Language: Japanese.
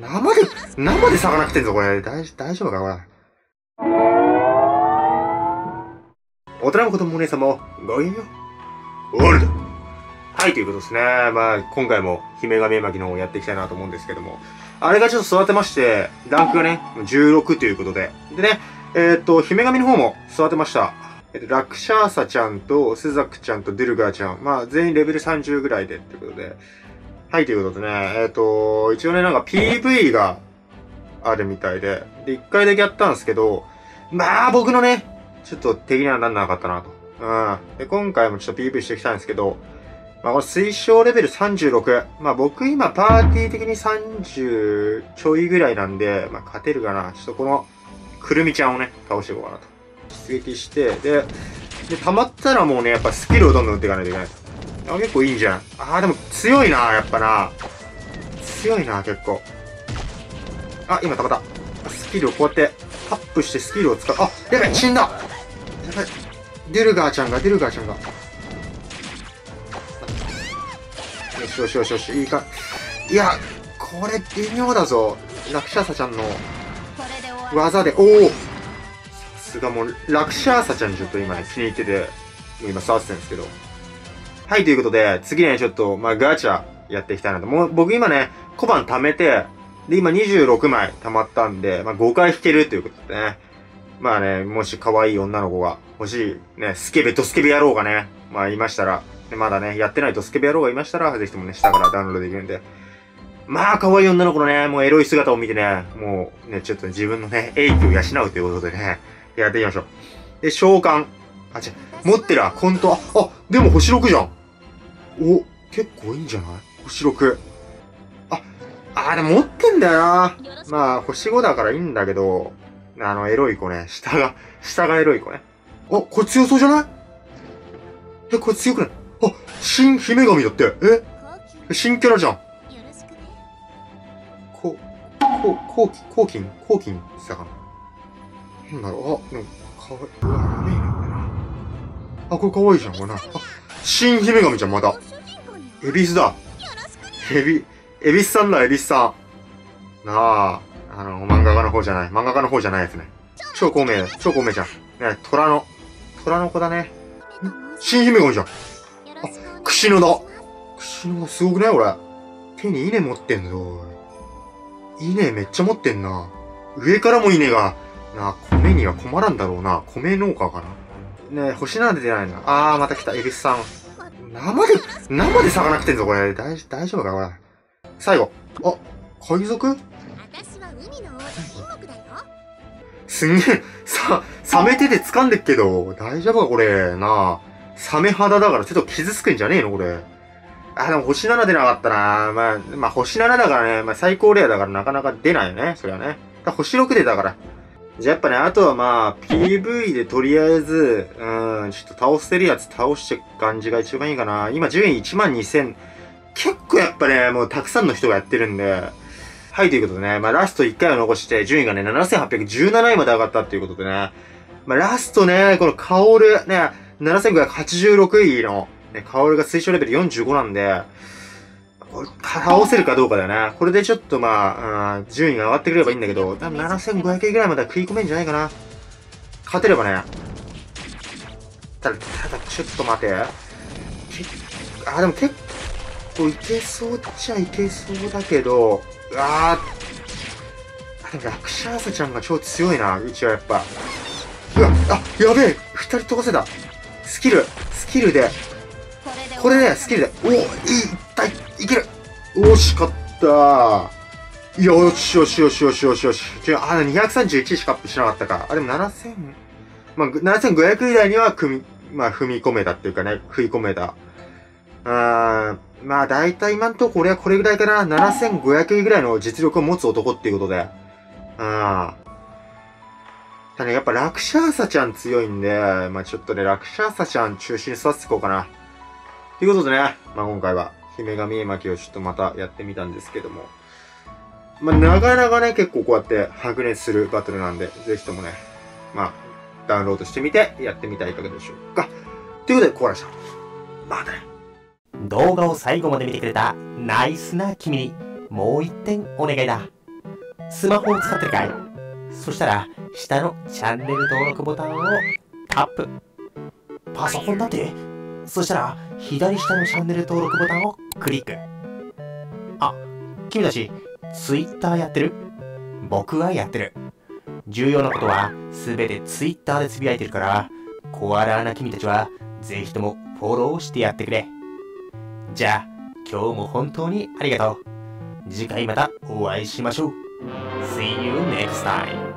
生で、生で魚食ってんぞ、これ。大大丈夫か、これ。大人も子供もお姉さんも、ごきげんよう。終わりだ。はい、ということですね。まあ、今回も、姫神絵巻の方やっていきたいなと思うんですけども。あれがちょっと育てまして、ランクがね、16ということで。でね、えーっと、姫神の方も育てました。えっと、ラクシャーサちゃんと、スザクちゃんとデルガーちゃん。まあ、全員レベル30ぐらいでってことで。はい、ということでね、えっ、と、一応ね、なんか PV があるみたいで、で、一回だけやったんですけど、まあ、僕のね、ちょっと敵にはなんなかったなと。うん。で、今回もちょっと PV してきたんですけど、まあ、これ推奨レベル36。まあ、僕今パーティー的に30ちょいぐらいなんで、まあ、勝てるかな。ちょっとこの、くるみちゃんをね、倒していこうかなと。出撃して、で、で、溜まったらもうね、やっぱスキルをどんどん打っていかないといけないと。あ、結構いいじゃん。あー、でも強いな、やっぱな。強いな、結構。あ、今溜また。スキルをこうやって、タップしてスキルを使う。あ、やばい、死んだやばい。デュルガーちゃんが、デュルガーちゃんが。よしよしよしよし、いいか。いや、これ微妙だぞ。ラクシャーサちゃんの技で、おおさすがもう、ラクシャーサちゃんちょっと今ね、気に入ってて、もう今触ってたんですけど。はい、ということで、次ね、ちょっと、まあ、ガチャやっていきたいなと。もう、僕今ね、小判貯めて、で、今26枚貯まったんで、まあ、5回引けるということでね。まあね、もし可愛い女の子が欲しい、ね、スケベ、ドスケベ野郎がね、まあ、いましたら、まだね、やってないドスケベ野郎がいましたら、ぜひともね、下からダウンロードできるんで。まあ、可愛い女の子のね、もうエロい姿を見てね、もうね、ちょっと自分のね、英気を養うということでね、やっていきましょう。で、召喚。あ、違う、持ってるわ、コント。あ、あ、でも星6じゃん。お、結構いいんじゃない？星6。あ、あ、でも持ってんだよな。まあ、星5だからいいんだけど、あの、エロい子ね、下が、下がエロい子ね。あ、これ強そうじゃない？え、これ強くない？あ、新姫神だって。え？新キャラじゃん。こ、こ、こうき、こうきん、こうきん？って言ってたかな。なんだろう、あ、でも、かわいい。うわ、やべえ、あ、これかわいいじゃん、これな。あ、新姫神ちゃん、また。エビスだ。エビ、エビスさんだ、エビスさん。なあ、あの、漫画家の方じゃない。漫画家の方じゃないやつね。超孔明、超孔明ちゃん。ね、虎の、虎の子だね。新姫神じゃん。串野だ。串野だ、すごくない俺？手に稲持ってんぞ。稲めっちゃ持ってんな。上からも稲が。なあ、米には困らんだろうな。米農家かな。ねえ、星なんで出ないの？あー、また来た、エビスさん。生で、生で魚食ってんぞ、これ。大大丈夫か、これ。最後。あ、海賊？すんげえ、さ、サメ手で掴んでっけど、大丈夫か、これ。なあ。サメ肌だからちょっと傷つくんじゃねえのこれ。あ、でも星7出なかったなまあ、まあ星7だからね、まあ最高レアだからなかなか出ないよね、それはね。星6出たから。じゃあやっぱね、あとはまあ、PV でとりあえず、うん、ちょっと倒せるやつ倒していく感じが一番いいかな。今順位1万2000。結構やっぱね、もうたくさんの人がやってるんで。はい、ということでね、まあラスト1回を残して、順位がね、7817位まで上がったっていうことでね。まあラストね、このカオル、ね、7586位の、ね、カオルが推奨レベル45なんで、倒せるかどうかだよね。これでちょっとまあ、うん、順位が上がってくればいいんだけど、多分7500位ぐらいまでは食い込めんじゃないかな。勝てればね。ただ、ただ、ちょっと待て。あ、でも結構いけそうっちゃいけそうだけど、あー、あ、でもラクシャーサちゃんが超強いな、うちはやっぱ。うわ、あ、やべえ二人飛ばせたスキル、スキルで、これで、スキルで、おいい、い、惜しかったよしよしよしよしよしよし。違う、あ、231しかアップしなかったか。あ、でも7000、まあ、7500以内には組み、まあ、踏み込めたっていうかね、食い込めた。うーん、まあ、だいたい今んとこ俺はこれぐらいかな。7500位ぐらいの実力を持つ男っていうことで。うん。ただね、やっぱラクシャーサちゃん強いんで、まあちょっとね、ラクシャーサちゃん中心に育てていこうかな。ということでね、まあ今回は、姫神絵巻をちょっとまたやってみたんですけども。まあなかなかね、結構こうやって白熱するバトルなんで、ぜひともね、まあ、ダウンロードしてみて、やってみてはいかがでしょうか。ということで、コーラでした。またね。動画を最後まで見てくれたナイスな君にもう一点お願いだスマホを使ってるかいそしたら、下のチャンネル登録ボタンをタップ。パソコンだってそしたら、左下のチャンネル登録ボタンをクリック。あ、君たち、ツイッターやってる？僕はやってる。重要なことは、すべてツイッターでつぶやいてるから、コアラな君たちは、ぜひともフォローしてやってくれ。じゃあ、今日も本当にありがとう。次回またお会いしましょう。See you next time.